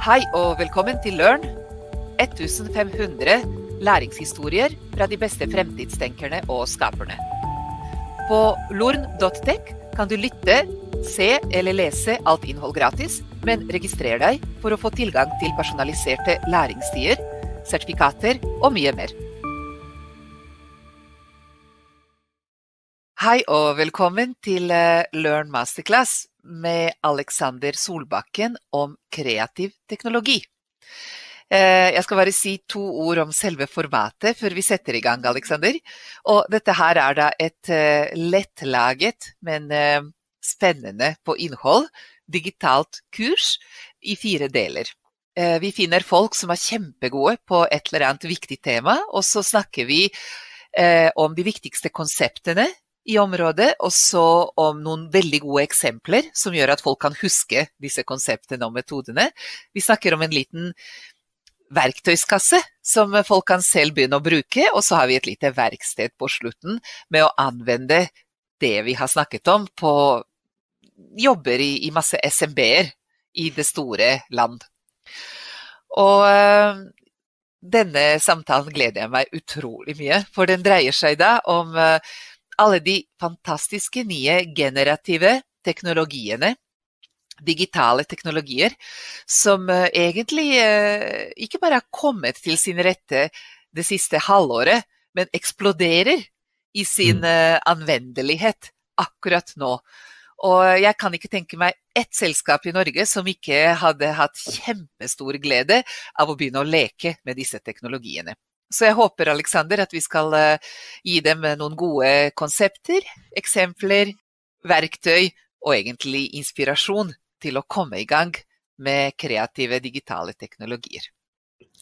Hei og velkommen til Learn. 1500 læringshistorier fra de beste fremtidstenkerne og skaperne. På lorn.tech kan du lytte, se eller lese alt innhold gratis, men registrer deg for å få tilgang til personaliserte læringsstier, sertifikater og mye mer. Hei og velkommen til eh, Learn Masterclass med Alexander Solbakken om kreativ teknologi. Eh, jeg skal bare si to ord om selve formatet før vi setter i gang, Alexander. Og dette her er da et eh, lettlaget, men spennende på innhold, digitalt kurs i fire deler. Vi finner folk som er kjempegode på et eller annet viktig tema, og så snakker vi om de viktigste konseptene i området, og så om noen veldig gode eksempler som gjør at folk kan huske disse konseptene og metodene. Vi snakker om en liten verktøyskasse som folk kan selv begynne å bruke, og så har vi et lite verksted på slutten med å anvende det vi har snakket om på jobber i, i masse SMB-er i det store land. Og øh, denne samtalen gleder jeg meg utrolig mye, for den dreier seg da om øh, alle de fantastiske nye generative teknologiene, digitale teknologier, som uh, egentlig uh, ikke bare har kommet til sin rette det siste halvåret, men eksploderer i sin uh, anvendelighet akkurat nå. Og jeg kan ikke tenke meg ett selskap i Norge som ikke hadde hatt kjempestor glede av å begynne å leke med disse teknologiene. Så jeg håper Alexander, at vi skal uh, gi dem noen gode konsepter, eksempler, verktøy og egentlig inspirasjon til å komme i gang med kreative digitale teknologier.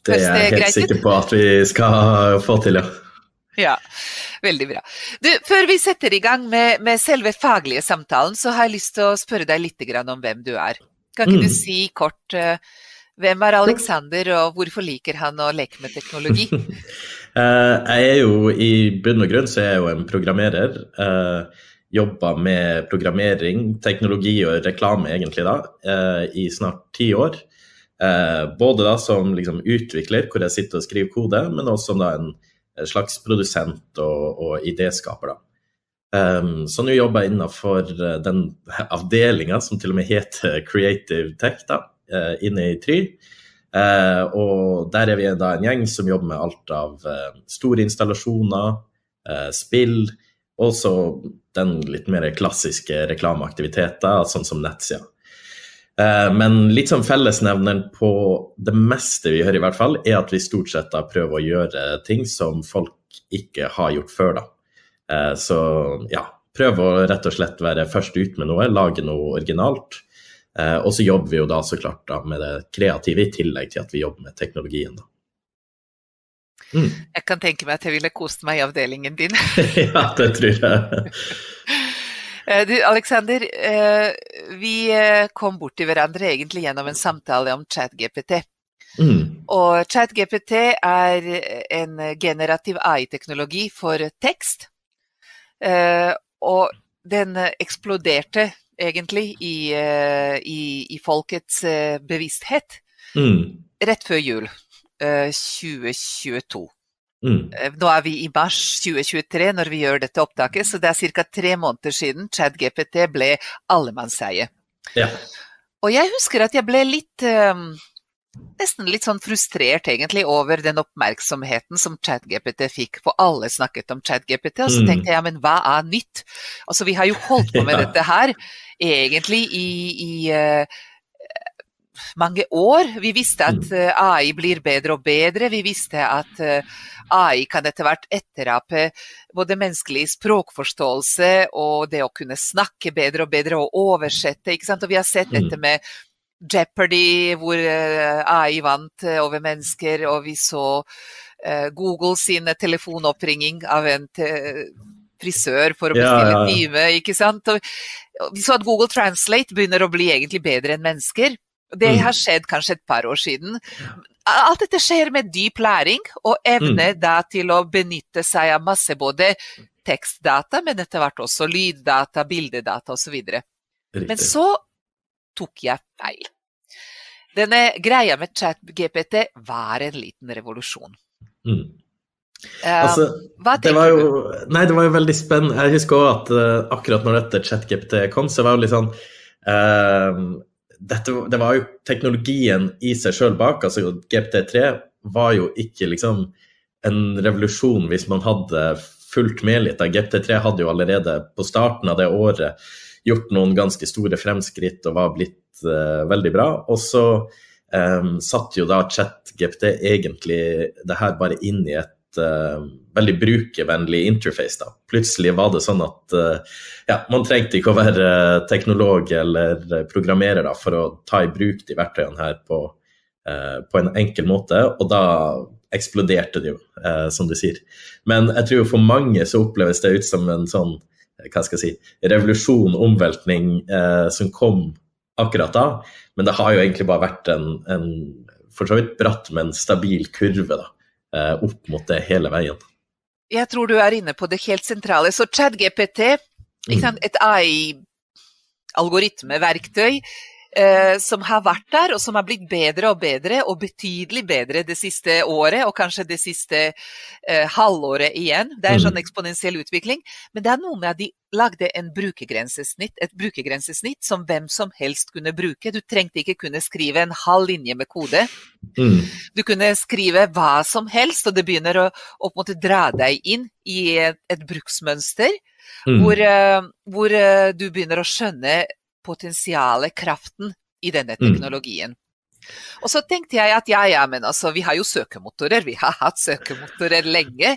Det er jeg helt sikker på at vi skal få til, ja. Ja, veldig bra. Du, før vi setter i gang med, med, selve faglige samtalen, så har jeg lyst til å spørre deg litt om hvem du er. Kan ikke mm. du si kort uh, hvem er Alexander, og hvorfor liker han å leke med teknologi? Eh, jeg er jo i bunn og grunn så er jeg jo en programmerer. Uh, Jobba med programmering, teknologi og reklame egentlig da, uh, i snart ti år. både da som liksom utvikler, hvor jeg sitter og skriver kode, men også som da en slags produsent og, og idéskaper. da. Um, så nå jobber jeg innenfor den avdelinga som til og med heter Creative Tech. da, Eh, inne i Try. Eh, og der er vi da en gjeng som jobber med alt av eh, store installasjoner, spill, og så den litt mer klassiske reklameaktiviteter, sånn som nettsider. Men litt sånn fellesnevneren på det meste vi hører, i hvert fall, er at vi stort sett da prøver å gjøre ting som folk ikke har gjort før, da. Så ja, prøv å rett og slett være først ut med noe, lage noe originalt. Eh, og så jobber vi jo da så klart da med det kreative i tillegg til at vi jobber med teknologien. da. Mm. Jeg kan tenke meg at jeg ville kost meg i avdelingen din. ja, det tror jeg. Eh, du, Alexander, eh, vi kom borti hverandre egentlig gjennom en samtale om ChatGPT. Mm. Og ChatGPT er en generativ AI-teknologi for tekst. Og den eksploderte egentlig, i, eh, i, i folkets eh, bevissthet mm. rett før jul 2022. Eh, mm. Nå er vi i mars 2023 når vi gjør dette opptaket, så det er ca. tre måneder siden ChatGPT ble allemannseie. Ja. Og jeg husker at jeg ble litt nesten litt sånn frustrert egentlig over den oppmerksomheten som ChatGPT fikk, for alle snakket om ChatGPT. Og så mm. tenkte jeg ja, men hva er nytt? Altså vi har jo holdt på med dette her egentlig i, i uh, mange år. Vi visste at uh, mm. AI blir bedre og bedre. Vi visste at uh, AI kan etter hvert etterape både menneskelig språkforståelse og det å kunne snakke bedre og bedre og oversette. Og vi har sett dette mm. med Jeopardy, hvor eh, AI vant eh, over mennesker, og vi så eh, Google sin telefonoppringing av en frisør for å bestille ja, ja. time, ikke sant. Og vi så at Google Translate begynner å bli egentlig bedre enn mennesker. Det mm. har skjedd kanskje et par år siden. Alt dette skjer med dyp læring og evne mm. da til å benytte seg av masse både tekstdata, men etter hvert også lyddata, bildedata osv. Men så tok jeg feil. Denne greia med chat-GPT var en liten revolusjon. Mm. Um, Altså, Det var jo, nei, det var jo veldig spennende. Jeg husker også at uh, akkurat når dette ChatGPT kom, så var det litt sånn uh, dette, Det var jo teknologien i seg sjøl bak. altså GPT3 var jo ikke liksom en revolusjon hvis man hadde fulgt med litt. da. GPT3 hadde jo allerede på starten av det året gjort noen ganske store fremskritt og var blitt uh, veldig bra. Og så um, satt jo da ChatGPT egentlig det her bare inn i et uh, veldig brukervennlig interface. da. Plutselig var det sånn at uh, ja, man trengte ikke å være teknolog eller programmerer da, for å ta i bruk de verktøyene her på, uh, på en enkel måte, og da eksploderte det jo, eh, som du sier. Men jeg tror for mange så oppleves det ut som en sånn hva skal jeg si, revolusjon, omveltning, eh, som kom akkurat da. Men det har jo egentlig bare vært en, en for så vidt bratt, men stabil kurve da, eh, opp mot det hele veien. Jeg tror du er inne på det helt sentrale. Så ChatGPT, Mm. et AI-algoritmeverktøy eh, som har vært der, og som har blitt bedre og bedre, og betydelig bedre det siste året, og kanskje det siste eh, halvåret igjen. Det er en Mm. sånn eksponentiell utvikling. Men det er noe med at de lagde en brukergrensesnitt, et brukergrensesnitt som hvem som helst kunne bruke. Du trengte ikke kunne skrive en halv linje med kode. Mm. Du kunne skrive hva som helst, og det begynner å, å dra deg inn i et, et bruksmønster Mm. hvor, eh, hvor eh, du begynner å skjønne potensialet, kraften, i denne Mm. teknologien. Og så tenkte jeg at ja, ja, men altså, vi har jo søkemotorer, vi har hatt søkemotorer lenge.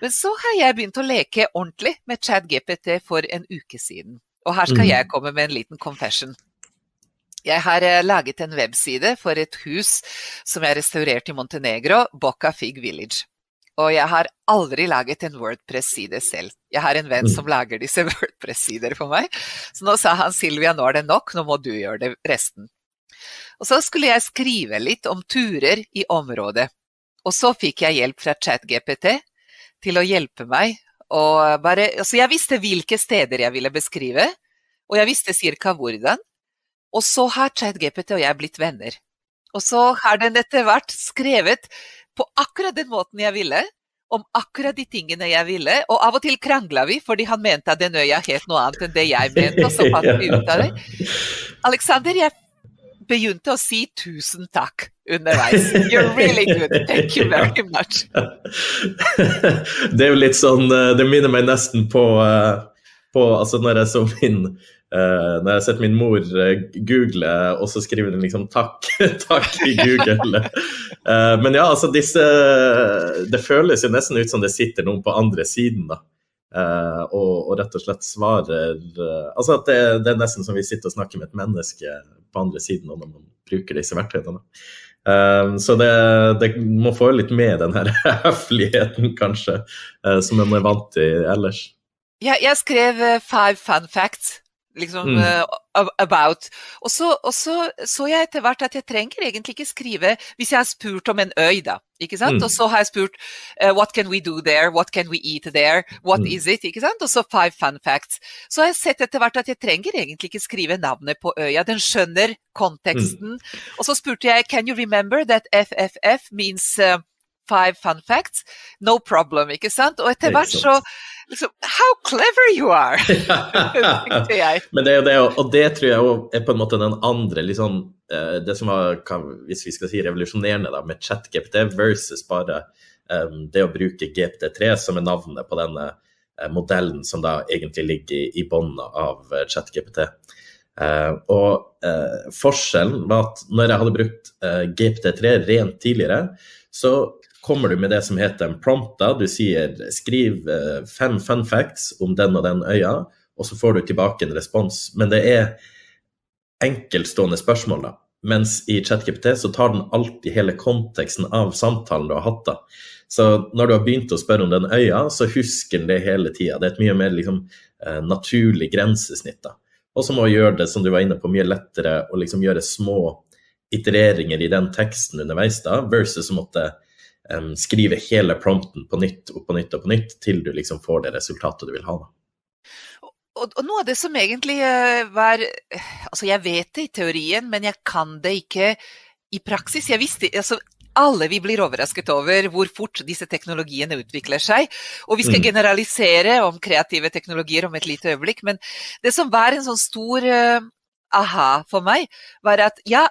Men så har jeg begynt å leke ordentlig med ChatGPT for en uke siden. Og her skal Mm. jeg komme med en liten confession. Jeg har eh, laget en webside for et hus som jeg restaurerte i Montenegro, Boca Fig Village. Og jeg har aldri laget en Wordpress-side selv. Jeg har en venn Mm. som lager disse Wordpress-sider for meg. Så nå sa han Silvia, nå er det nok, nå må du gjøre det resten. Og så skulle jeg skrive litt om turer i området. Og så fikk jeg hjelp fra ChatGPT til å hjelpe meg. Og bare, altså jeg visste hvilke steder jeg ville beskrive, og jeg visste ca. hvordan. Og så har ChatGPT og jeg blitt venner. Og så har den etter hvert skrevet på akkurat den måten jeg ville, om akkurat de tingene jeg ville. Og av og til krangla vi, fordi han mente at den øya het noe annet enn det jeg mente. og så fant vi ut av det. Alexander, jeg begynte å si tusen takk underveis. You're really good. Thank you very much. det er jo litt sånn eh, Det minner meg nesten på, eh, på altså når jeg så min eh, når jeg har sett min mor eh, google, og så skriver hun liksom 'takk', takk i Google. uh, men ja, altså disse Det føles jo nesten ut som det sitter noen på andre siden, da. Uh, og, og rett og slett svarer eh, Altså at det, det er nesten som vi sitter og snakker med et menneske på andre siden når man bruker disse verktøyene. så det, det må få litt med den her høfligheten, kanskje, uh, som en er vant til ellers. Jeg, jeg skrev eh, five fun facts liksom, Mm. uh, about. Og så, og så så jeg etter hvert at jeg trenger egentlig ikke skrive hvis jeg har spurt om en øy, da. ikke sant? Mm. Og så har jeg spurt uh, what can we do there, what can we eat there, what Mm. is it? ikke sant? Og så five fun facts. Så har jeg sett etter hvert at jeg trenger egentlig ikke skrive navnet på øya. Den skjønner konteksten. Og så spurte jeg can you remember that FFF means uh, five fun facts? No problem, ikke sant? Og etter hvert så. Liksom, How clever you are! tenkte jeg. Men det er jo det, og det tror jeg også er på en måte den andre liksom, eh, Det som var, hvis vi skal si revolusjonerende da, med ChatGPT versus bare um, det å bruke GPT3 som er navnet på denne eh, modellen som da egentlig ligger i, i bånn av ChatGPT. Uh, og uh, forskjellen var at når jeg hadde brukt uh, GPT3 rent tidligere, så kommer du med det som heter en prompt. da, Du sier skriv eh, fem fun facts om den og den øya, og så får du tilbake en respons. Men det er enkeltstående spørsmål, da. Mens i ChatGPT så tar den alltid hele konteksten av samtalen du har hatt. da. Så når du har begynt å spørre om den øya, så husker den det hele tida. Det er et mye mer liksom, eh, naturlig grensesnitt. da. Og så må du gjøre det, som du var inne på, mye lettere å liksom gjøre små itereringer i den teksten underveis, da, versus å måtte em, skrive hele prompten på nytt og på nytt og på nytt til du liksom får det resultatet du vil ha. og, og, noe av det som egentlig uh, var Altså, jeg vet det i teorien, men jeg kan det ikke i praksis. Jeg visste, altså, alle vi blir overrasket over hvor fort disse teknologiene utvikler seg. Og vi skal mm. generalisere om kreative teknologier om et lite øyeblikk, men det som var en sånn stor uh, aha for meg, var at ja,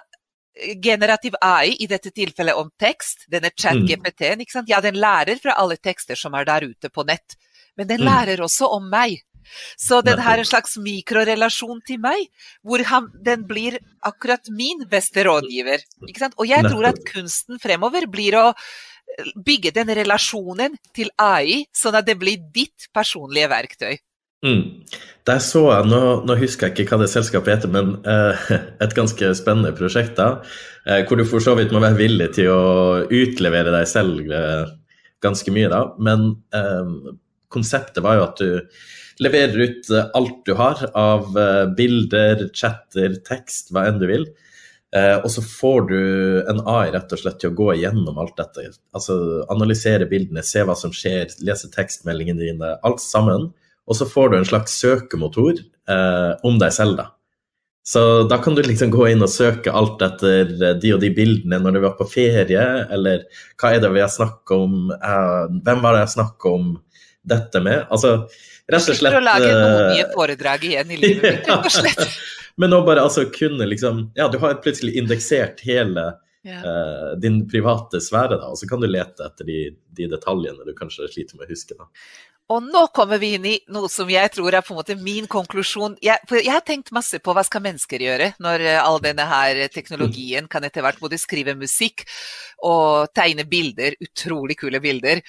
generativ AI, i dette tilfellet om tekst, denne chat-GPT-en, mm. ja, den lærer fra alle tekster som er der ute på nett, men den mm. lærer også om meg. Så den har en slags mikrorelasjon til meg, hvor han, den blir akkurat min beste rådgiver. Og jeg tror at kunsten fremover blir å eh, bygge den relasjonen til AI, sånn at det blir ditt personlige verktøy. Mm. Der så jeg, nå, nå, husker jeg ikke hva det selskapet heter, men uh, et ganske spennende prosjekt. da, uh, Hvor du for så vidt må være villig til å utlevere deg selv uh, ganske mye. da, Men konseptet var jo at du leverer ut alt du har av bilder, chatter, tekst, hva enn du vil. Og så får du en AI rett og slett til å gå igjennom alt dette. Altså analysere bildene, se hva som skjer, lese tekstmeldingene dine, alt sammen. Og så får du en slags søkemotor eh, om deg selv, da. Så da kan du liksom gå inn og søke alt etter de og de bildene når du var på ferie, eller hva er det vi har snakka om, eh, hvem var det jeg snakka om dette med? Altså, Rett og slett For å lage noen eh, nye foredrag igjen i livet mitt, rett og slett. Men nå bare altså kunne liksom Ja, du har plutselig indeksert hele ja. uh, din private sfære, da, og så kan du lete etter de, de, detaljene du kanskje sliter med å huske. da. Og nå kommer vi inn i noe som jeg tror er på en måte min konklusjon. Jeg, jeg har tenkt masse på hva skal mennesker gjøre når uh, all denne her teknologien kan etter hvert både skrive musikk og tegne bilder, utrolig kule bilder.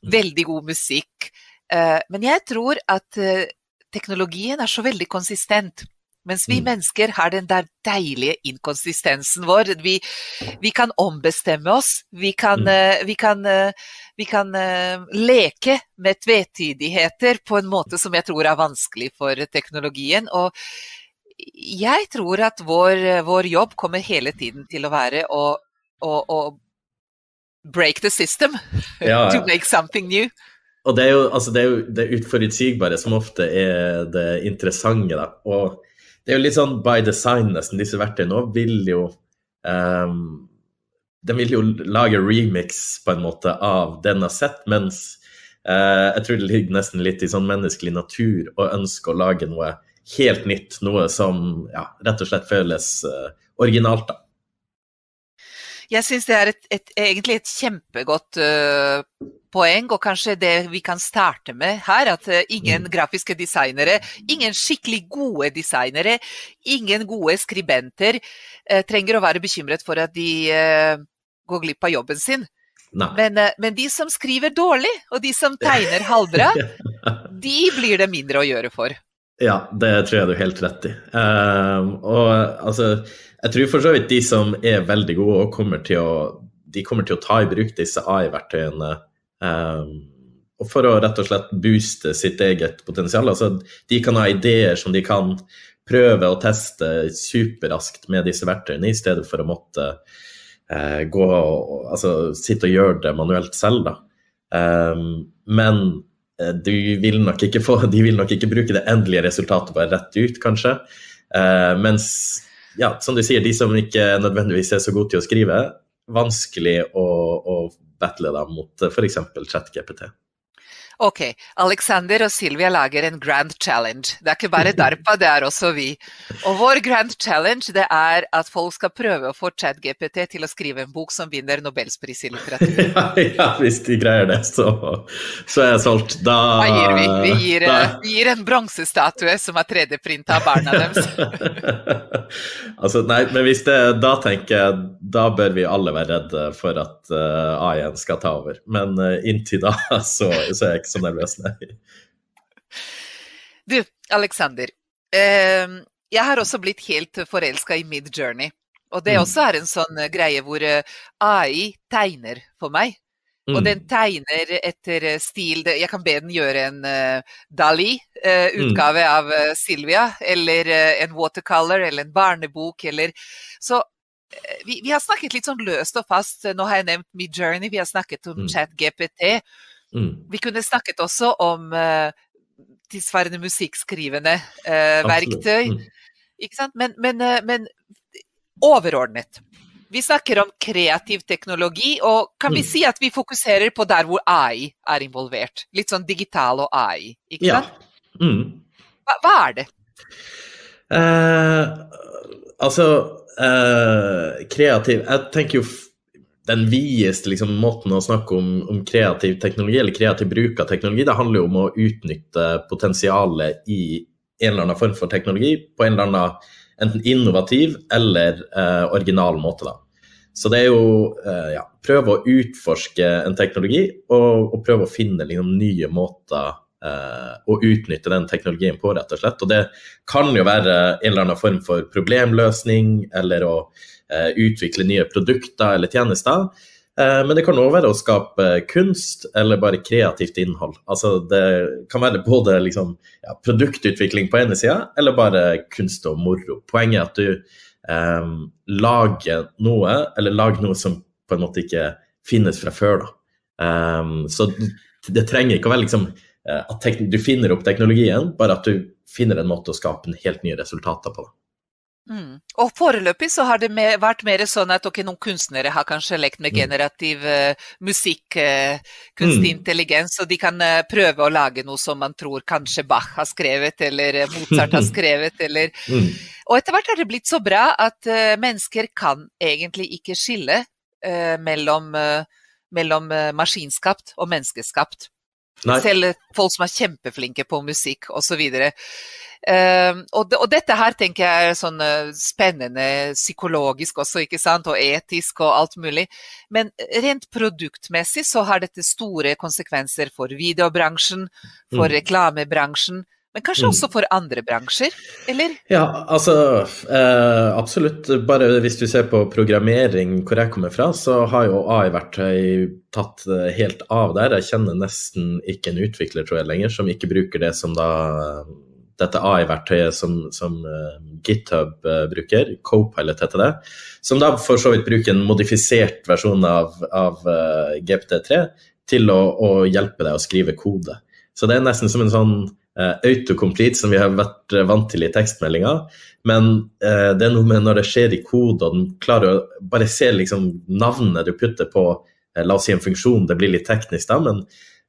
Mm. Veldig god musikk. Eh, men jeg tror at eh, teknologien er så veldig konsistent. Mens vi mm. mennesker har den der deilige inkonsistensen vår. Vi, vi kan ombestemme oss. Vi kan, mm. Eh, vi kan, vi kan leke med tvetydigheter på en måte som jeg tror er vanskelig for teknologien. Og jeg tror at vår, vår jobb kommer hele tiden til å være å, å, å break the system. Ja, ja. to make something new. Og det er jo altså det, er jo det utforutsigbare som ofte er det interessante. da. Og det er jo litt sånn by design, nesten. Disse verktøyene vil jo um, De vil jo lage remix på en måte av den en har sett, mens uh, jeg tror det ligger nesten litt i sånn menneskelig natur å ønske å lage noe helt nytt. Noe som ja, rett og slett føles uh, originalt, da. Jeg syns det er et, et, egentlig et kjempegodt uh, poeng, og kanskje det vi kan starte med her, at uh, ingen mm. grafiske designere, ingen skikkelig gode designere, ingen gode skribenter uh, trenger å være bekymret for at de går glipp av jobben sin. Men, men, de som skriver dårlig, og de som tegner halvbra, de blir det mindre å gjøre for. Ja, det tror jeg du er helt rett i. og altså jeg tror for så vidt de som er veldig gode og kommer til å, de kommer til å ta i bruk disse AI-verktøyene um, og for å rett og slett booste sitt eget potensial. Altså, de kan ha ideer som de kan prøve å teste superraskt med disse verktøyene, i stedet for å måtte uh, gå og altså, sitte og gjøre det manuelt selv. Da. Um, men uh, vil få, de vil nok ikke bruke det endelige resultatet bare rett ut, kanskje. Uh, mens ja, som du sier, de som ikke nødvendigvis er så gode til å skrive, vanskelig å, å battle dem mot f.eks. ChatGPT. Ok, Alexander og Silvia lager en grand challenge. Det er ikke bare DARPA, det er også vi. Og vår grand challenge det er at folk skal prøve å få ChatGPT til å skrive en bok som vinner Nobelspris i litteratur. Ja, ja hvis de greier det, så, så er jeg solgt. Da Hva gir vi? Vi gir, da... Eh, vi gir en bronsestatue som er 3D-printa av barna deres. altså, nei, men hvis det Da tenker jeg da bør vi alle være redde for at uh, eh, AI-en skal ta over. Men uh, inntil da så, så er jeg ikke så nervøs, nei. Du, Alexander. Eh, jeg har også blitt helt forelska i Mid Journey. Og det mm. også er en sånn eh, greie hvor eh, AI tegner for meg. Mm. Og den tegner etter eh, stil Jeg kan be den gjøre en Dali-utgave mm. av Silvia, eller en watercolor, eller en barnebok, eller Så vi, vi, har snakket litt sånn løst og fast. Nå har jeg nevnt Mid Journey, vi har snakket om mm. chat GPT. Mm. Vi kunne snakket også om uh, tilsvarende musikkskrivende uh, verktøy. Mm. Ikke sant? Men, men, uh, men, overordnet. Vi snakker om kreativ teknologi, og kan mm. vi si at vi fokuserer på der hvor AI er involvert? Litt sånn digital og AI, ikke sant? Ja. Mm. Hva, hva, er det? Altså Kreativ Jeg tenker jo den videste liksom, måten å snakke om, om, kreativ teknologi, eller kreativ bruk av teknologi, det handler jo om å utnytte potensialet i en eller annen form for teknologi på en eller annen enten innovativ eller eh, original måte. da. Så det er jo eh, ja, prøve å utforske en teknologi og, og prøve å finne liksom, nye måter eh, å utnytte den teknologien på, rett og slett. Og det kan jo være en eller annen form for problemløsning eller å utvikle nye produkter eller tjenester. Eh, men det kan òg være å skape kunst eller bare kreativt innhold. Altså det kan være både liksom, ja, produktutvikling på ene sida, eller bare kunst og moro. Poenget er at du eh, lager noe, eller lager noe som på en måte ikke finnes fra før. Eh, så det trenger ikke å være liksom, at du finner opp teknologien, bare at du finner en måte å skape en helt nye resultater på. Mm. Og foreløpig så har det med, vært mer sånn at okay, noen kunstnere har kanskje lekt med mm. generativ uh, musikk, uh, kunstig mm. intelligens, og de kan uh, prøve å lage noe som man tror kanskje Bach har skrevet, eller Mozart har skrevet, eller mm. Og etter hvert har det blitt så bra at mennesker kan egentlig ikke skille mellom, mellom maskinskapt og menneskeskapt. Nei. Selv folk som er kjempeflinke på musikk osv. Uh, og, og, dette her tenker jeg er sånn uh, spennende psykologisk også, ikke sant, og etisk og alt mulig. Men rent produktmessig så har dette store konsekvenser for videobransjen, for mm. reklamebransjen. Men kanskje mm. også for andre bransjer, eller? Ja, altså eh, absolutt. Bare hvis du ser på programmering hvor jeg kommer fra, så har jo AI-verktøy tatt eh, helt av der. Jeg kjenner nesten ikke en utvikler, tror jeg, lenger, som ikke bruker det som da dette AI-verktøyet som, som uh, GitHub uh, bruker, Copilot heter det, som da for så vidt bruker en modifisert versjon av, av uh, GPT3 til å, å, hjelpe deg å skrive kode. Så det er nesten som en sånn autocomplete som vi har vært vant til i tekstmeldinger. Men det er noe med når det skjer i kode, og den klarer å bare se liksom, navnet du putter på la oss si en funksjon, det blir litt teknisk da, men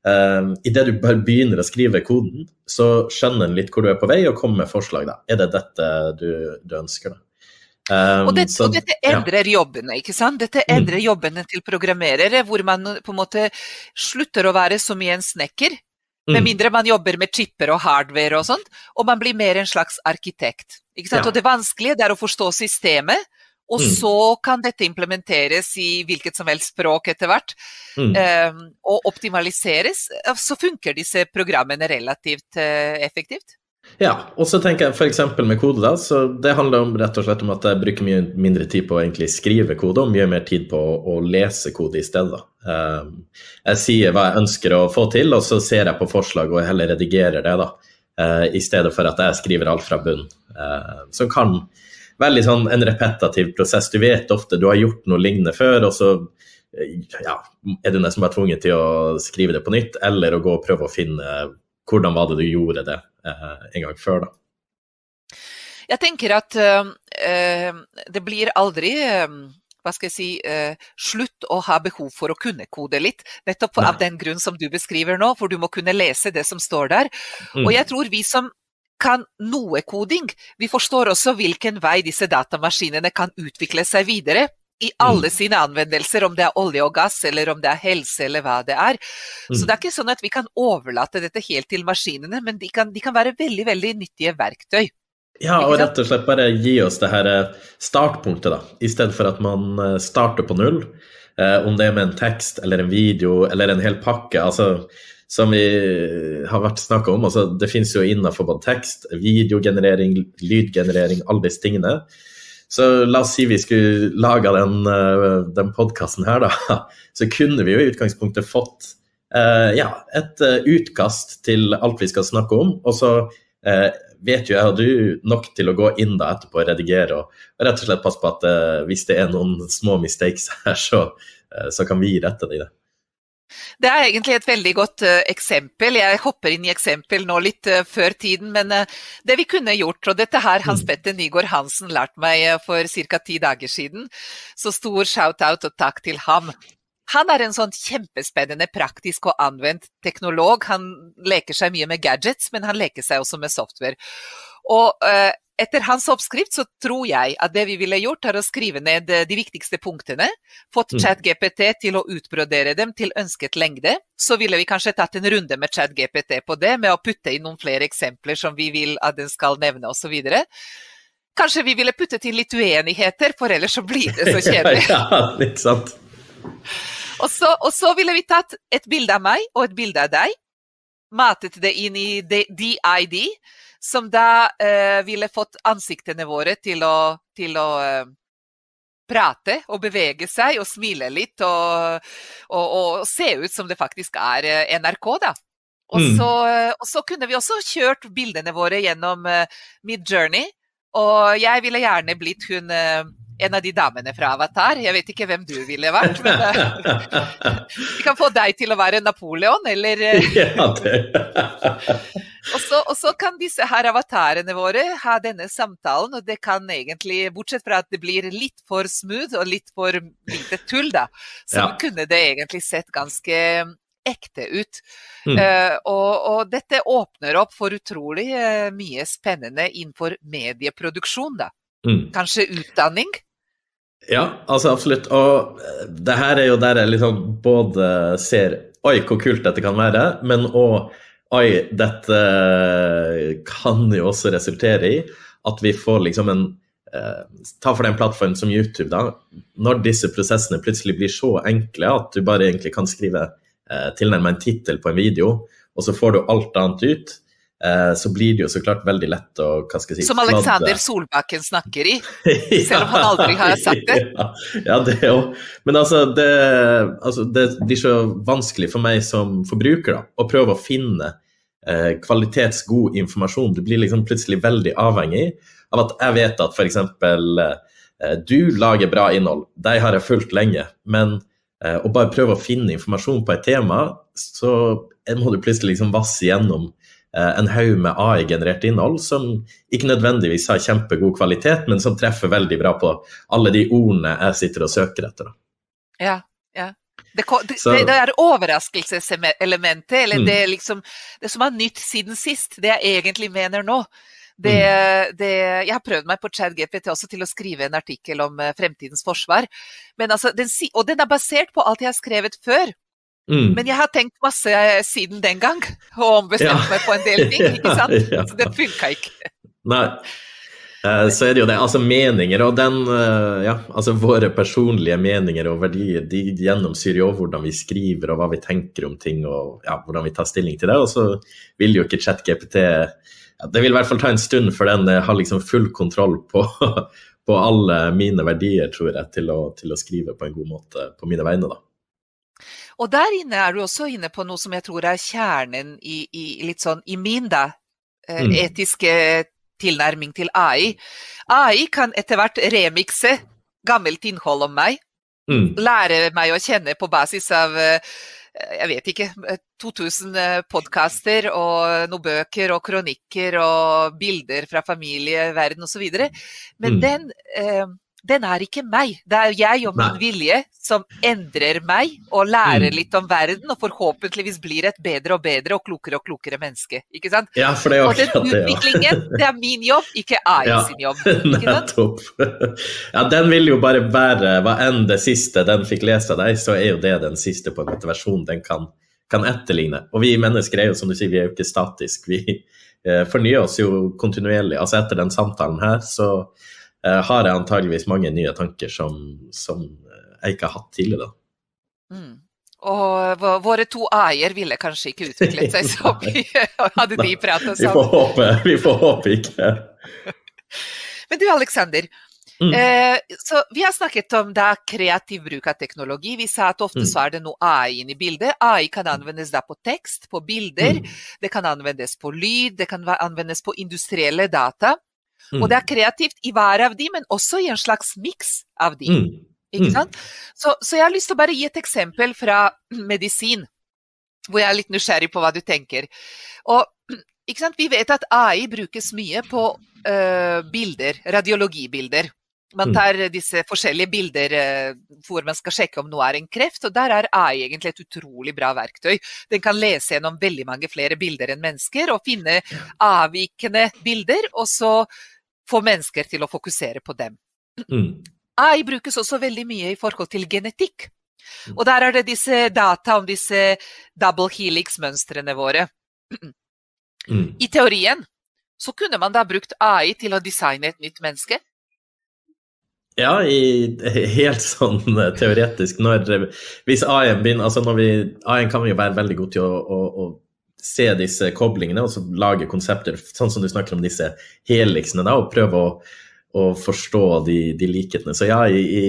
Um, Idet du bare begynner å skrive koden, så skjønner den litt hvor du er på vei, og kommer med forslag. da. Er det dette du, du ønsker? da? Um, og, det, så, og, dette endrer ja. jobbene, ikke sant? Dette endrer mm. jobbene til programmerere, hvor man på en måte slutter å være så mye en snekker. Med mm. mindre man jobber med chipper og hardware og sånt, og man blir mer en slags arkitekt. Ja. Og det vanskelige er å forstå systemet, og mm. så kan dette implementeres i hvilket som helst språk etter hvert. Mm. Um, og optimaliseres. Så funker disse programmene relativt uh, effektivt. Ja, og så tenker jeg f.eks. med kode. da, så Det handler om, rett og slett om at jeg bruker mye mindre tid på å egentlig skrive kode, og mye mer tid på å, å lese kode i stedet. Um, jeg sier hva jeg ønsker å få til, og så ser jeg på forslag og heller redigerer det. da, uh, I stedet for at jeg skriver alt fra bunn. Uh, som kan veldig sånn en repetativ prosess. Du vet ofte du har gjort noe lignende før, og så ja, er du nesten bare tvunget til å skrive det på nytt, eller å gå og prøve å finne hvordan var det du gjorde det eh, en gang før, da. Jeg tenker at uh, det blir aldri hva skal jeg si, uh, slutt å ha behov for å kunne kode litt. Nettopp av den grunn som du beskriver nå, for du må kunne lese det som står der. Mm. Og jeg tror vi som kan noe koding. Vi forstår også hvilken vei disse datamaskinene kan utvikle seg videre i alle mm. sine anvendelser, om det er olje og gass, eller om det er helse, eller hva det er. Så mm. det er ikke sånn at vi kan overlate dette helt til maskinene, men de kan, de kan være veldig, veldig nyttige verktøy. Ja, og rett og slett bare gi oss det her eh, startpunktet, da, i stedet for at man eh, starter på null. Eh, om det er med en tekst eller en video eller en hel pakke. altså som vi har vært snakka om. Altså, det finnes jo innenfor både tekst, videogenerering, lydgenerering, alle disse tingene. Så la oss si vi skulle laga den, eh, den podkasten her, da. Så kunne vi jo i utgangspunktet fått uh, ja, et uh, utkast til alt vi skal snakke om. Og så uh, vet jo jeg og du nok til å gå inn da etterpå og redigere og, og rett og slett passe på at hvis det er noen små mistakes her, så, så kan vi rette det i det. Det er egentlig et veldig godt uh, eksempel. Jeg hopper inn i eksempel nå litt uh, før tiden, men uh, det vi kunne gjort, og dette her Hans mm. Petter Nygaard Hansen lærte meg for ca. ti dager siden, så stor shout-out og takk til ham. Han er en sånn kjempespennende, praktisk og anvendt teknolog. Han leker seg mye med gadgets, men han leker seg også med software. Og etter hans oppskrift så tror jeg at det vi ville gjort, er å skrive ned eh, de viktigste punktene. Fått mm. ChatGPT til å utbrodere dem til ønsket lengde. Så ville vi kanskje tatt en runde med ChatGPT på det, med å putte inn noen flere eksempler som vi vil at den skal nevne osv. Kanskje vi ville puttet inn litt uenigheter, for ellers så blir det så kjedelig. ja, ikke sant. Og så, og så ville vi tatt et bilde av meg og et bilde av deg. Matet det inn i DID som da eh, ville fått ansiktene våre til å, til å eh, prate og bevege seg og smile litt og, og, og, se ut som det faktisk er eh, NRK, da. Og, mm. så, eh, og så, kunne vi også kjørt bildene våre gjennom Mid Midjourney. Og jeg ville gjerne blitt hun en av de damene fra Avatar. Jeg vet ikke hvem du ville vært, men vi kan få deg til å være Napoleon, eller Ja, det. og, så, kan disse her avatarene våre ha denne samtalen, og det kan egentlig, bortsett fra at det blir litt for smooth og litt for lite tull, da, så ja. kunne det egentlig sett ganske ekte ut. Mm. Uh, og, og, dette åpner opp for utrolig uh, mye spennende innenfor medieproduksjon, da. Mm. Kanskje utdanning? Ja, altså absolutt. Og eh, det her er jo der jeg liksom både ser Oi, hvor kult dette kan være, men òg Oi, dette kan jo også resultere i at vi får liksom en eh, Ta for deg en plattform som YouTube, da. Når disse prosessene plutselig blir så enkle at du bare egentlig kan skrive eh, tilnærmet en tittel på en video, og så får du alt annet ut, Eh, så blir det jo så klart veldig lett å hva skal jeg si, Som Alexander Solbakken snakker i, selv om han aldri har sagt det. ja, ja, det jo. Men altså det, altså det, blir så vanskelig for meg som forbruker da, å prøve å finne eh, kvalitetsgod informasjon. Du blir liksom plutselig veldig avhengig av at jeg vet at f.eks. Eh, du lager bra innhold. de har jeg fulgt lenge. Men eh, å bare prøve å finne informasjon på et tema, så må du plutselig liksom vasse gjennom Eh, en haug med AI-generert innhold som ikke nødvendigvis har kjempegod kvalitet, men som treffer veldig bra på alle de ordene jeg sitter og søker etter. Ja, ja. Det, det, det, er overraskelseselementet, eller mm. det, liksom, det som er nytt siden sist, det jeg egentlig mener nå. Det, mm. det, jeg har prøvd meg på ChatGPT også til å skrive en artikkel om uh, fremtidens forsvar. Altså, den, og den er basert på alt jeg har skrevet før. Mm. Men jeg har tenkt masse siden den gang, og ombestemt ja. meg på en del ting. ikke sant? ja. Så det funka ikke. Nei. Eh, så er det jo det, altså meninger og den eh, Ja, altså våre personlige meninger og verdier de gjennomsyrer jo hvordan vi skriver og hva vi tenker om ting og ja, hvordan vi tar stilling til det. Og så vil jo ikke ChatGPT ja, Det vil i hvert fall ta en stund før den eh, har liksom full kontroll på, på alle mine verdier, tror jeg, til å, til å skrive på en god måte på mine vegne, da. Og der inne er du også inne på noe som jeg tror er kjernen i, i litt sånn i min da, mm. etiske tilnærming til AI. AI kan etter hvert remikse gammelt innhold om meg. Mm. Lære meg å kjenne på basis av eh, jeg vet ikke, 2000 eh, podkaster og noen bøker og kronikker og bilder fra familie, verden osv. Men mm. den eh, den er ikke meg. Det er jeg og min vilje som endrer meg og lærer mm. litt om verden, og forhåpentligvis blir et bedre og bedre og klokere og klokere menneske. Ikke sant? Ja, for det er og den utviklingen, det, det er min jobb, ikke AI ja. sin jobb. Nettopp. Ja, den vil jo bare være Hva enn det siste den fikk lese av deg, så er jo det den siste på en måte versjon den kan, kan etterligne. Og vi mennesker er jo, som du sier, vi er jo ikke statiske. Vi eh, fornyer oss jo kontinuerlig. Altså etter den samtalen her, så har jeg antageligvis mange nye tanker som, som jeg ikke har hatt tidligere. Mm. Og våre to eier ville kanskje ikke utviklet seg så mye, hadde de pratet sammen. Vi får håpe, vi får håpe ikke. Men du Aleksander, mm. eh, så vi har snakket om da kreativ bruk av teknologi. Vi sa at ofte mm. så er det noe AI inne i bildet. AI kan anvendes da på tekst, på bilder, mm. det kan anvendes på lyd, det kan anvendes på industrielle data. Mm. Og det er kreativt i hver av de, men også i en slags miks av de. Mm. Ikke sant? Så, så, jeg har lyst til å bare gi et eksempel fra medisin, hvor jeg er litt nysgjerrig på hva du tenker. Og Vi vet at AI brukes mye på uh, bilder, radiologibilder. Man mm. tar disse forskjellige bilder uh, hvor man skal sjekke om noe er en kreft, og der er AI egentlig et utrolig bra verktøy. Den kan lese gjennom veldig mange flere bilder enn mennesker og finne avvikende bilder, og så få mennesker til å fokusere på dem. Mm. AI brukes også veldig mye i forhold til genetikk. Mm. Og der er det disse data om disse double helix-mønstrene våre. Mm. I teorien så kunne man da brukt AI til å designe et nytt menneske. Ja, i, helt sånn eh, teoretisk. Når, hvis AI-en begynner altså når vi, AI kan jo være veldig god til å, å, å, se disse koblingene og så lage konsepter, sånn som du snakker om disse heliksene, da, og prøve å, å forstå de, de, likhetene. Så ja, i, i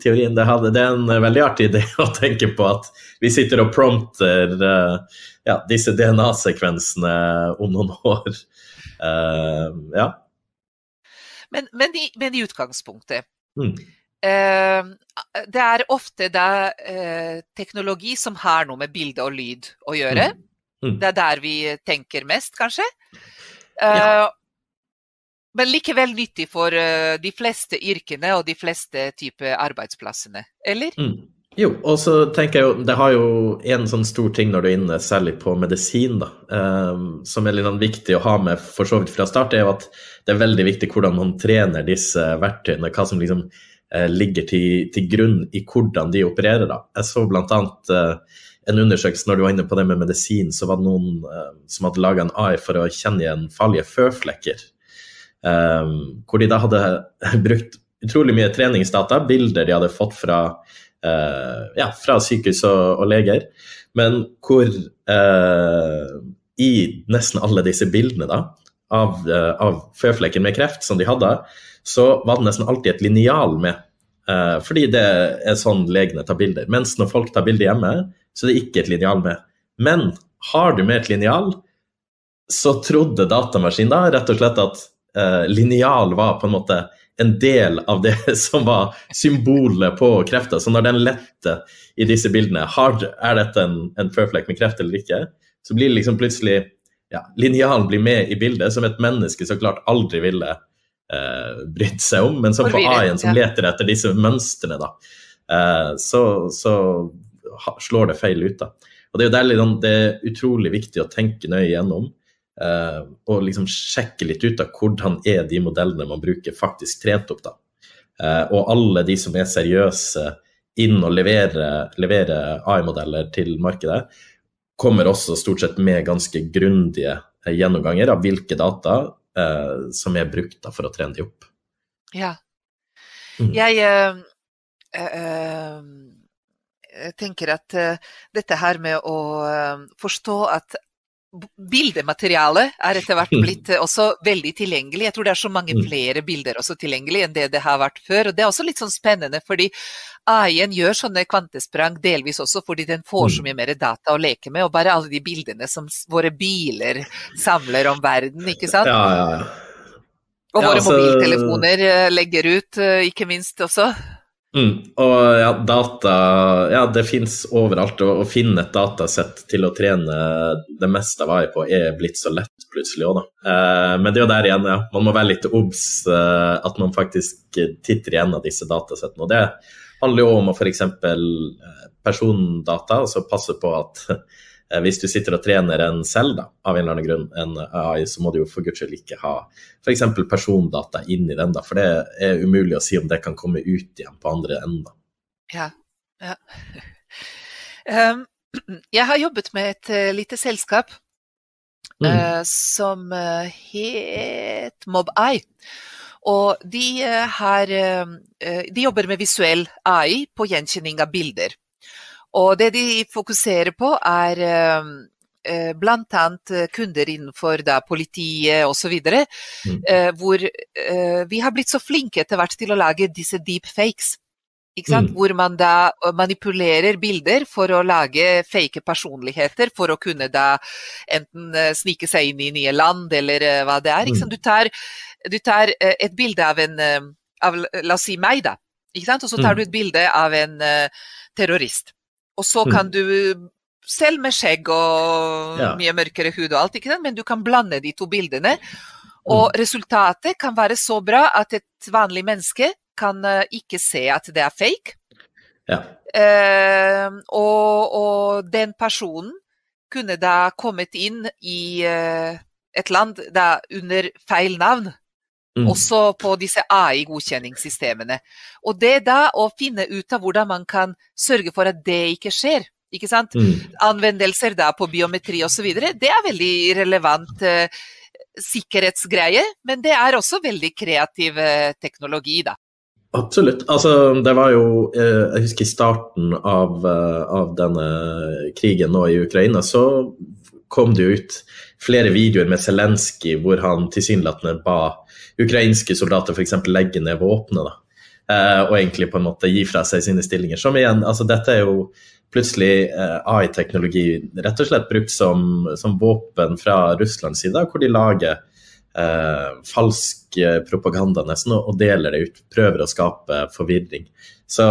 teorien det, hadde, det, er en veldig artig idé å tenke på at vi sitter og prompter uh, ja, disse DNA-sekvensene om noen år. Uh, ja. Men, men, i, men i utgangspunktet mm. uh, Det er ofte det uh, teknologi som har noe med bilde og lyd å gjøre. Mm. Mm. Det er der vi tenker mest, kanskje. Ja. Men likevel nyttig for de fleste yrkene og de fleste typer arbeidsplassene, eller? Mm. Jo, og så tenker jeg jo Det har jo en sånn stor ting når du er inne, særlig på medisin, da, um, som er litt sånn viktig å ha med for så vidt fra start, er jo at det er veldig viktig hvordan man trener disse verktøyene. Hva som liksom uh, ligger til, til, grunn i hvordan de opererer. da. Jeg så bl.a. Uh, en undersøkelse når du var inne på det med medisin, så var det noen eh, som hadde laga en AI for å kjenne igjen farlige føflekker. Eh, hvor de da hadde brukt utrolig mye treningsdata, bilder de hadde fått fra Eh, ja, fra sykehus og, og, leger, men hvor eh, i nesten alle disse bildene da, av, eh, av føflekken med kreft som de hadde, så var det nesten alltid et linjal med. fordi det er sånn legene tar bilder. Mens når folk tar bilder hjemme, så det er ikke et linjal med. Men har du med et linjal, så trodde datamaskinen da rett og slett at eh, linjal var på en måte en del av det som var symbolet på krefter. Så når den letter i disse bildene, er dette en, en føflekk med kreft eller ikke, så blir det liksom plutselig ja, Linjalen blir med i bildet, som et menneske så klart aldri ville eh, brydd seg om, men som for AI-en som leter etter disse mønstrene, da, eh, så, så, slår det feil ut. da. Og Det er jo der, liksom, det er utrolig viktig å tenke nøye gjennom. Uh, og liksom sjekke litt ut av hvordan er de modellene man bruker, faktisk trent opp. da. Uh, og alle de som er seriøse inn og leverer, leverer AI-modeller til markedet, kommer også stort sett med ganske grundige uh, gjennomganger av hvilke data som er brukt da, for å trene de opp. Ja. Mm. Jeg tenker at dette her med å forstå at Bildematerialet er etter hvert blitt eh, også veldig tilgjengelig. Jeg tror det er så mange mm. flere bilder også tilgjengelig enn det det har vært før. Og det er også litt sånn spennende, fordi AI-en gjør sånne kvantesprang delvis også fordi den får så mm. mye mer data å leke med. Og bare alle de bildene som våre biler samler om verden, ikke sant. Ja, ja, ja. Og våre altså, mobiltelefoner eh, legger ut, eh, ikke minst også. Mm. Og ja, data Ja, det fins overalt. Å, finne et datasett til å trene det meste av AI på er blitt så lett plutselig òg, da. Eh, men det er jo der igjen, ja. Man må være litt obs eh, at man faktisk titter igjen av disse datasettene. Og det handler jo om å f.eks. Eh, persondata, altså passe på at hvis du sitter og trener en selv, da, av en eller annen grunn, en AI, så må du jo for guds skyld ikke ha f.eks. persondata inn i den, da, for det er umulig å si om det kan komme ut igjen på andre enden. Ja, ja. Um, jeg har jobbet med et uh, lite selskap mm. uh, som uh, het MobEye. Og de, har, de jobber med visuell AI på gjenkjenning av bilder. Og det de fokuserer på, er eh, eh, bl.a. kunder innenfor da, politiet osv. Mm. Eh, hvor vi har blitt så flinke etter hvert til å lage disse deepfakes. Mm. Hvor man da manipulerer bilder for å lage fake personligheter, for å kunne da enten snike seg inn i nye land eller hva det er. Mm. Du tar, du, tar, et bilde av en av, La oss si meg, da Ikke sant? Og så tar du et bilde av en terrorist. Og så kan du selv med skjegg og ja. mye mørkere hud og alt, ikke sant? men du kan blande de to bildene. Og resultatet kan være så bra at et vanlig menneske kan uh, ikke se at det er fake. Ja. Eh, og, og, den personen kunne da kommet inn i eh, et land da under feil navn. Mm. Også på disse AI-godkjenningssystemene. Og det da å finne ut av hvordan man kan sørge for at det ikke skjer, ikke sant? Mm. Anvendelser da på biometri osv., det er veldig relevant eh, sikkerhetsgreie, men det er også veldig kreativ eh, teknologi, da. Absolutt. Altså, det var jo uh, Jeg husker i starten av, av denne krigen nå i Ukraina, så kom det jo ut flere videoer med Zelenskyj hvor han tilsynelatende ba ukrainske soldater f.eks. legger ned våpenet. Uh, og egentlig på en måte gi fra seg sine stillinger. Som igjen, altså Dette er jo plutselig uh, AI-teknologi rett og slett brukt som, som, våpen fra Russlands side, hvor de lager eh, falsk propaganda nesten og, deler det ut. Prøver å skape forvirring. Så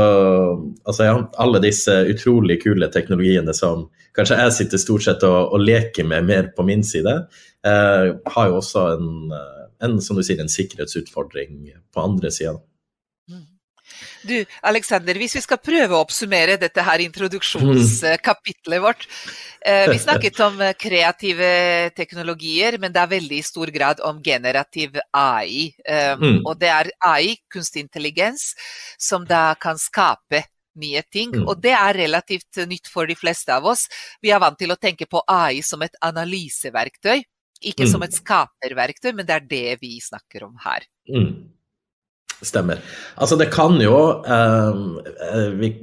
altså, ja, alle disse utrolig kule teknologiene som kanskje jeg sitter stort sett og, og leker med mer på min side, har jo også en en, som du sier, en sikkerhetsutfordring på andre sida. Mm. Du, Alexander, hvis vi skal prøve å oppsummere dette her introduksjonskapitlet vårt. Eh, vi snakket om eh, kreative teknologier, men det er veldig i stor grad om generativ AI. Eh, mm. Og det er AI, kunstig intelligens, som da kan skape nye ting. Mm. Og det er relativt nytt for de fleste av oss. Vi er vant til å tenke på AI som et analyseverktøy. Ikke mm. som et skaperverktøy, men det er det vi snakker om her. Mm. Stemmer. Altså det kan jo um,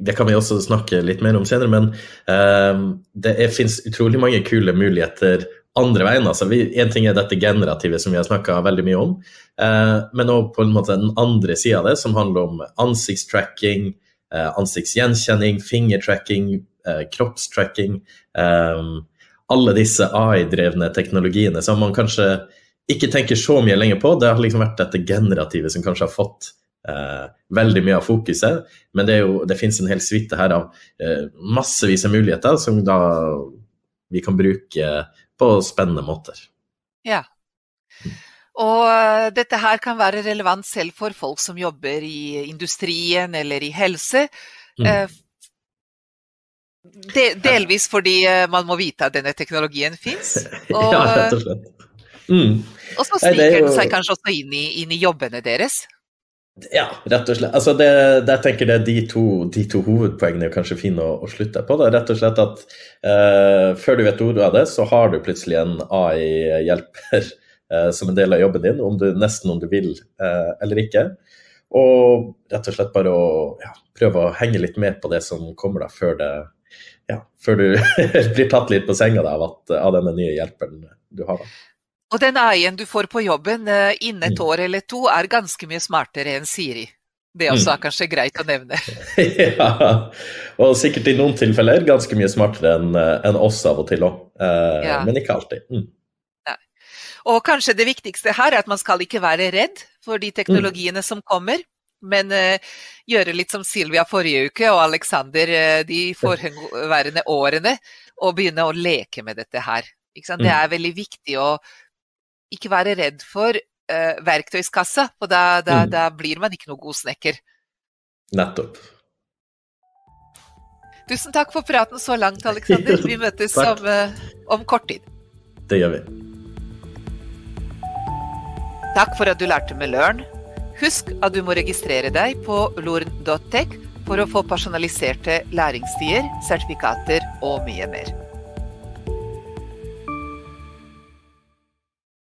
Det kan vi også snakke litt mer om senere, men eh, det fins utrolig mange kule muligheter andre veien. Altså, en ting er dette generative som vi har snakka veldig mye om, eh, men òg på en måte den andre sida av det, som handler om ansiktstracking, uh, ansiktsgjenkjenning, fingertracking, uh, kroppstracking. Um, alle disse AI-drevne teknologiene som man kanskje ikke tenker så mye lenger på. Det har liksom vært dette generative som kanskje har fått eh, veldig mye av fokuset. Men det, er jo, det finnes en hel suite her av eh, massevis av muligheter som da vi kan bruke på spennende måter. Ja. Og eh, dette her kan være relevant selv for folk som jobber i industrien eller i helse. Mm. Eh, de, delvis fordi eh, man må vite at denne teknologien fins. Og, ja, rett og slett. Mm. Og så sniker den seg kanskje også inn i, inn i, jobbene deres. Ja, rett og slett. Altså det, det, jeg tenker det er de to, de to hovedpoengene er kanskje fine å, å, slutte på. Det er rett og slett at uh, før du vet ordet av det, så har du plutselig en AI-hjelper uh, som en del av jobben din, om du, nesten om du vil uh, eller ikke. Og rett og slett bare å ja, prøve å henge litt med på det som kommer da, før det ja, før du blir tatt litt på senga av, at, av denne nye hjelperen du har. da. Og den AI-en du får på jobben eh, innen et mm. år eller to, er ganske mye smartere enn Siri. Det også er mm. kanskje greit å nevne. ja, og sikkert i noen tilfeller ganske mye smartere enn eh, en oss av og til òg. Eh, ja. Men ikke alltid. Mm. Og kanskje det viktigste her er at man skal ikke være redd for de teknologiene mm. som kommer. Men uh, gjøre litt som Silvia forrige uke og Alexander uh, de forhenværende årene, og begynne å leke med dette her. Det mm. er veldig viktig å ikke være redd for uh, verktøyskassa, for da, da, mm. da, blir man ikke noe god snekker. Nettopp. Tusen takk for praten så langt, Alexander. Vi møtes om, om kort tid. Det gjør vi. Takk for at du lærte med Løren. Husk at du må registrere deg på lorn.tech for å få personaliserte læringstider, sertifikater og mye mer.